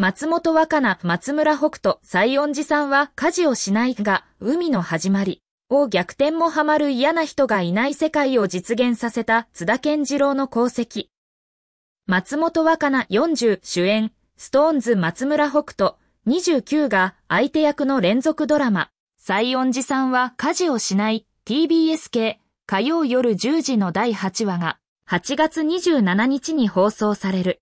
松本若菜、松村北斗、西園寺さんは家事をしないが、海の始まりを逆転もハマる嫌な人がいない世界を実現させた津田健次郎の功績。松本若菜40主演、ストーンズ松村北斗29が相手役の連続ドラマ、西園寺さんは家事をしない TBS 系火曜夜10時の第8話が8月27日に放送される。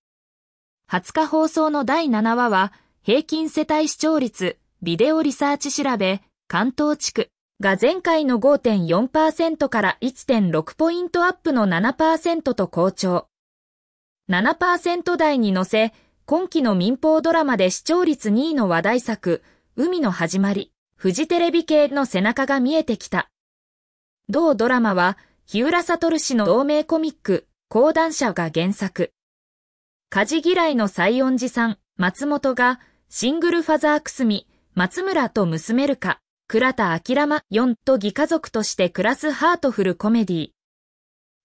20日放送の第7話は平均世帯視聴率ビデオリサーチ調べ関東地区が前回の5.4%から1.6ポイントアップの7%と好調。7%台に乗せ、今期の民放ドラマで視聴率2位の話題作、海の始まり、フジテレビ系の背中が見えてきた。同ドラマは、日浦悟氏の同名コミック、講談社が原作。家事嫌いの西園寺さん、松本が、シングルファザークスミ、松村と娘るか、倉田明ま4と義家族として暮らすハートフルコメディ。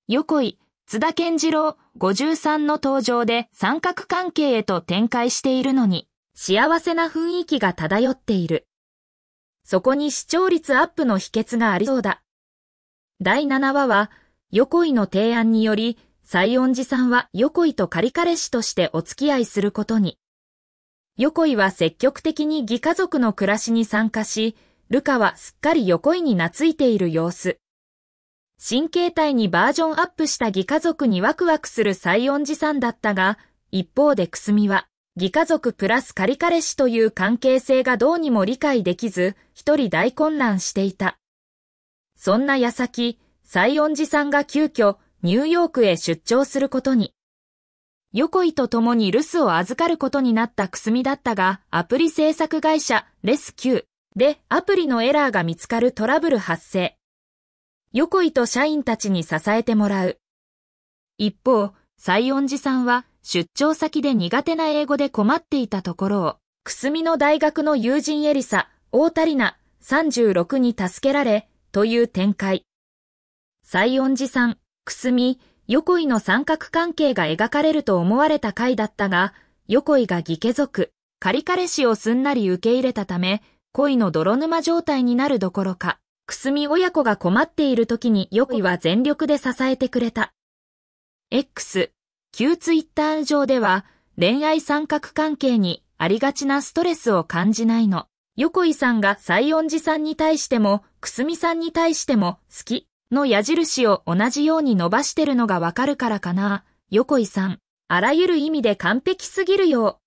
横井、津田健次郎53の登場で三角関係へと展開しているのに、幸せな雰囲気が漂っている。そこに視聴率アップの秘訣がありそうだ。第7話は、横井の提案により、西園寺さんは横井と仮彼氏としてお付き合いすることに。横井は積極的に義家族の暮らしに参加し、ルカはすっかり横井に懐いている様子。新形態にバージョンアップした義家族にワクワクする西園寺さんだったが、一方でくすみは、義家族プラス仮彼氏という関係性がどうにも理解できず、一人大混乱していた。そんな矢先、西園寺さんが急遽、ニューヨークへ出張することに。横井と共に留守を預かることになったくすみだったが、アプリ制作会社、レスキュー。で、アプリのエラーが見つかるトラブル発生。横井と社員たちに支えてもらう。一方、西園寺さんは出張先で苦手な英語で困っていたところを、くすみの大学の友人エリサ、大田里奈、36に助けられ、という展開。西園寺さん、くすみ、横井の三角関係が描かれると思われた回だったが、横井が義家族、仮彼氏をすんなり受け入れたため、恋の泥沼状態になるどころか、くすみ親子が困っている時によくは全力で支えてくれた。X、旧ツイッター上では、恋愛三角関係にありがちなストレスを感じないの。横井さんが西園寺さんに対しても、くすみさんに対しても、好きの矢印を同じように伸ばしてるのがわかるからかな。横井さん、あらゆる意味で完璧すぎるよ。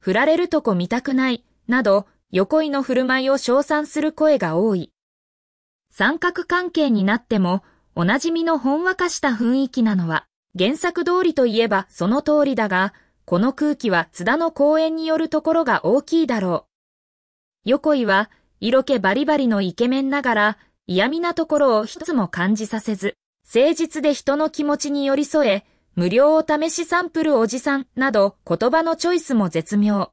振られるとこ見たくない、など、横井の振る舞いを称賛する声が多い。三角関係になっても、おなじみのほんわかした雰囲気なのは、原作通りといえばその通りだが、この空気は津田の講演によるところが大きいだろう。横井は、色気バリバリのイケメンながら、嫌味なところを一つも感じさせず、誠実で人の気持ちに寄り添え、無料お試しサンプルおじさんなど言葉のチョイスも絶妙。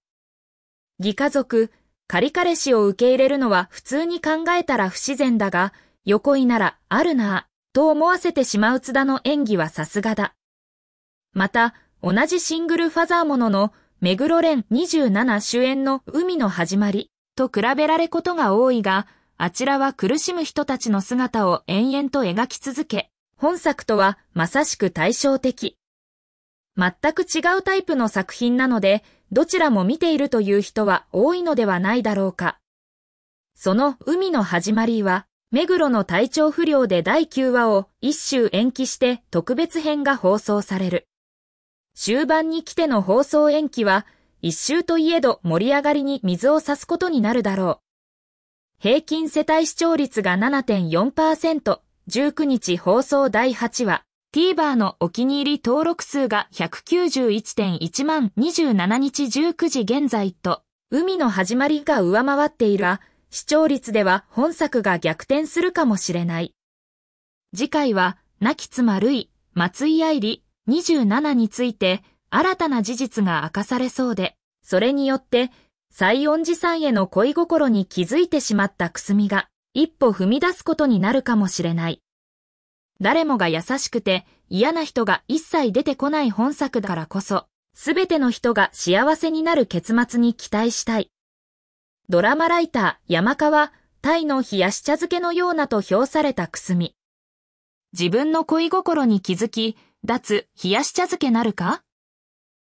義家族、仮彼氏を受け入れるのは普通に考えたら不自然だが、横井ならあるなぁ、と思わせてしまう津田の演技はさすがだ。また、同じシングルファザーものの、目黒蓮27主演の海の始まりと比べられことが多いが、あちらは苦しむ人たちの姿を延々と描き続け、本作とはまさしく対照的。全く違うタイプの作品なので、どちらも見ているという人は多いのではないだろうか。その海の始まりは、目黒の体調不良で第9話を一周延期して特別編が放送される。終盤に来ての放送延期は、一周といえど盛り上がりに水を差すことになるだろう。平均世帯視聴率が7.4%、19日放送第8話、TVer のお気に入り登録数が191.1万27日19時現在と、海の始まりが上回っているが、視聴率では本作が逆転するかもしれない。次回は、亡き妻ルイ、松井愛理27について、新たな事実が明かされそうで、それによって、西園寺さんへの恋心に気づいてしまったくすみが、一歩踏み出すことになるかもしれない。誰もが優しくて嫌な人が一切出てこない本作だからこそ、すべての人が幸せになる結末に期待したい。ドラマライター山川、タイの冷やし茶漬けのようなと評されたくすみ。自分の恋心に気づき、脱冷やし茶漬けなるか？